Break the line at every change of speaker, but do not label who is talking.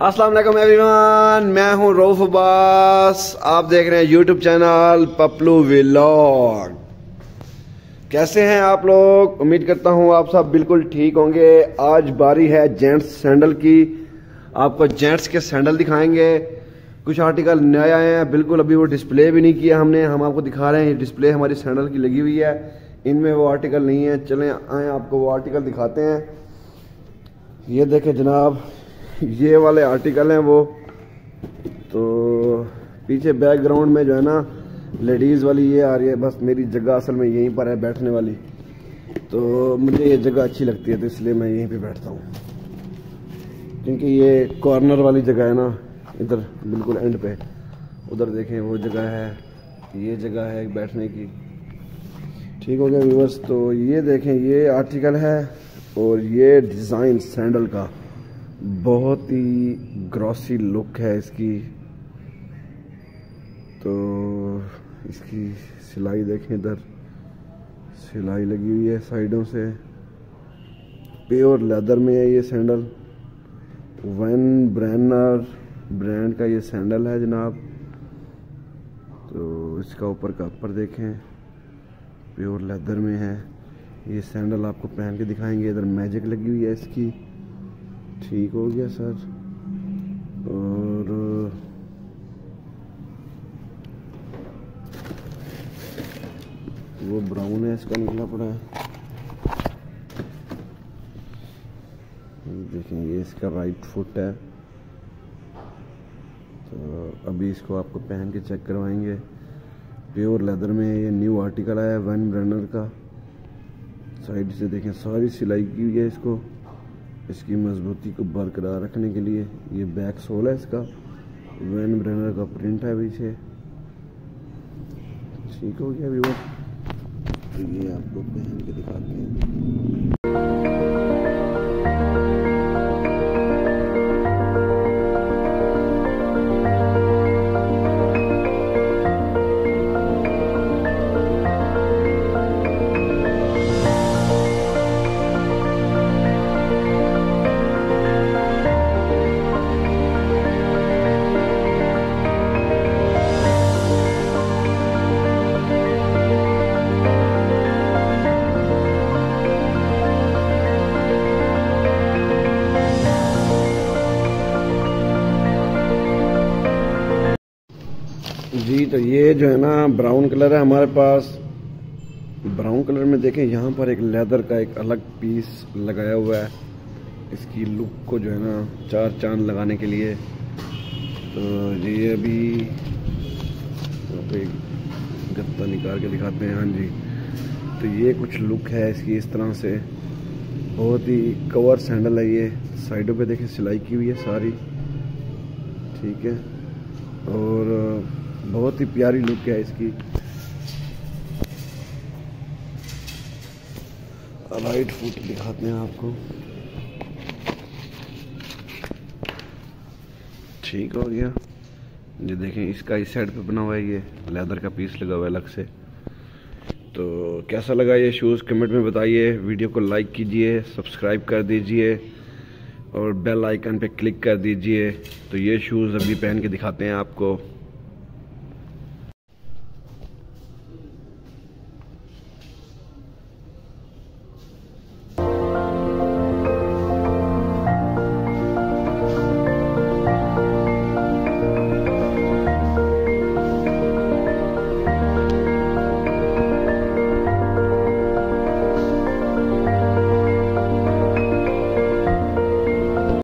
अस्सलाम वालेकुम एवरीवन, मैं हूँ रऊफ अब्बास। आप देख रहे हैं यूट्यूब चैनल पपलू व्लॉग। कैसे हैं आप लोग? उम्मीद करता हूँ आप सब बिल्कुल ठीक होंगे। आज बारी है जेंट्स सैंडल की। आपको जेंट्स के सैंडल दिखाएँगे। कुछ आर्टिकल नए आए हैं, बिल्कुल अभी वो डिस्प्ले भी नहीं किया हमने। हम आपको दिखा रहे हैं डिस्प्ले हमारी सैंडल की लगी हुई है। इनमें वो आर्टिकल नहीं है। चलें, आए आपको वो आर्टिकल दिखाते हैं। ये देखें जनाब ये वाले आर्टिकल हैं वो। तो पीछे बैकग्राउंड में जो है ना लेडीज़ वाली ये आ रही है, बस मेरी जगह असल में यहीं पर है, बैठने वाली। तो मुझे ये जगह अच्छी लगती है तो इसलिए मैं यहीं पे बैठता हूँ। क्योंकि ये कॉर्नर वाली जगह है ना, इधर बिल्कुल एंड पे। उधर देखें, वो जगह है, ये जगह है बैठने की। ठीक हो गया व्यूवर्स तो ये देखें, ये आर्टिकल है और ये डिज़ाइन सैंडल का। बहुत ही ग्रॉसी लुक है इसकी। तो इसकी सिलाई देखें इधर। सिलाई लगी हुई है साइडों से। प्योर लेदर में है ये सैंडल वन ब्रैनर ब्रांड का ये सैंडल है जनाब। तो इसका ऊपर का अपर देखें। प्योर लेदर में है। ये सैंडल आपको पहन के दिखाएँगे। इधर मैजिक लगी हुई है इसकी। ठीक हो गया सर। और, वो ब्राउन है, इसका निकला पड़ा है। देखें ये इसका राइट फुट है। तो अभी इसको आपको पहन के चेक करवाएँगे। प्योर लेदर में ये न्यू आर्टिकल आया है वन ब्रनर का। साइड से देखें, सारी सिलाई की हुई है इसको। इसकी मजबूती को बरकरार रखने के लिए ये बैक सोल है इसका। वैन ब्रेनर का प्रिंट है पीछे ठीक हो गया अभी वो। तो ये आपको पहन के दिखाते हैं। जी तो ये जो है ना ब्राउन कलर है हमारे पास। ब्राउन कलर में देखें, यहाँ पर एक लेदर का एक अलग पीस लगाया हुआ है। इसकी लुक को जो है ना, चार चाँद लगाने के लिए। तो ये अभी गत्ता निकाल के दिखाते हैं हाँ जी। तो ये कुछ लुक है इसकी, इस तरह से। बहुत ही कवर सैंडल है ये। साइडों पे देखें, सिलाई की हुई है सारी। ठीक है। और बहुत ही प्यारी लुक है इसकी। राइट फुट दिखाते हैं आपको। ठीक हो गया। ये देखें, इसका इस साइड पे बना हुआ है ये। लेदर का पीस लगा हुआ है अलग से। तो कैसा लगा ये शूज़ कमेंट में बताइए। वीडियो को लाइक कीजिए सब्सक्राइब कर दीजिए, और बेल आइकन पे क्लिक कर दीजिए। तो ये शूज़ अभी पहन के दिखाते हैं आपको।